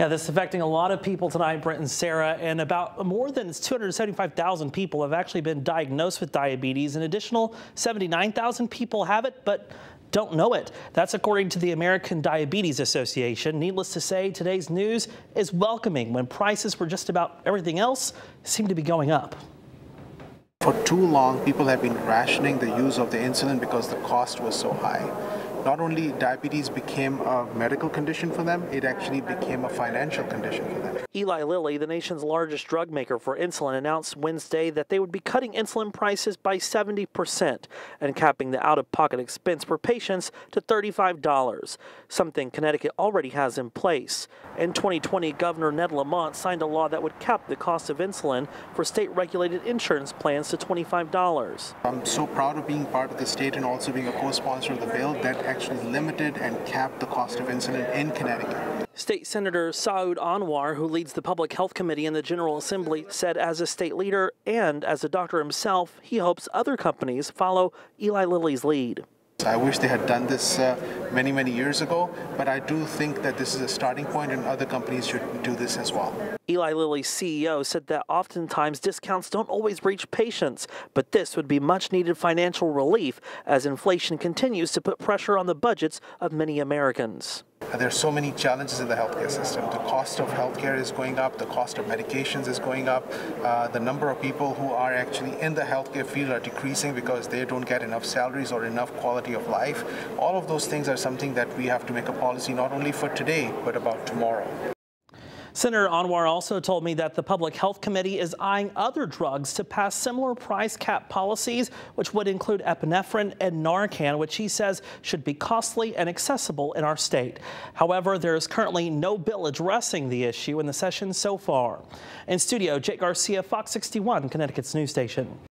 Yeah, this is affecting a lot of people tonight, Brent and Sarah, and about more than 275,000 people have actually been diagnosed with diabetes. An additional 79,000 people have it, but don't know it. That's according to the American Diabetes Association. Needless to say, today's news is welcoming when prices for just about everything else seem to be going up. For too long, people have been rationing the use of the insulin because the cost was so high not only diabetes became a medical condition for them, it actually became a financial condition for them. Eli Lilly, the nation's largest drug maker for insulin, announced Wednesday that they would be cutting insulin prices by 70% and capping the out of pocket expense for patients to $35, something Connecticut already has in place. In 2020, Governor Ned Lamont signed a law that would cap the cost of insulin for state regulated insurance plans to $25. I'm so proud of being part of the state and also being a co sponsor of the bill that actually limited and capped the cost of insulin in Connecticut. State Senator Saud Anwar, who leads the Public Health Committee in the General Assembly, said as a state leader and as a doctor himself, he hopes other companies follow Eli Lilly's lead. I wish they had done this uh, many, many years ago, but I do think that this is a starting point and other companies should do this as well. Eli Lilly's CEO said that oftentimes discounts don't always reach patients, but this would be much needed financial relief as inflation continues to put pressure on the budgets of many Americans. There's so many challenges in the healthcare system. The cost of healthcare is going up, the cost of medications is going up, uh, the number of people who are actually in the healthcare field are decreasing because they don't get enough salaries or enough quality of life. All of those things are something that we have to make a policy not only for today, but about tomorrow. Senator Anwar also told me that the Public Health Committee is eyeing other drugs to pass similar price cap policies, which would include epinephrine and Narcan, which he says should be costly and accessible in our state. However, there is currently no bill addressing the issue in the session so far. In studio, Jake Garcia, Fox 61, Connecticut's news station.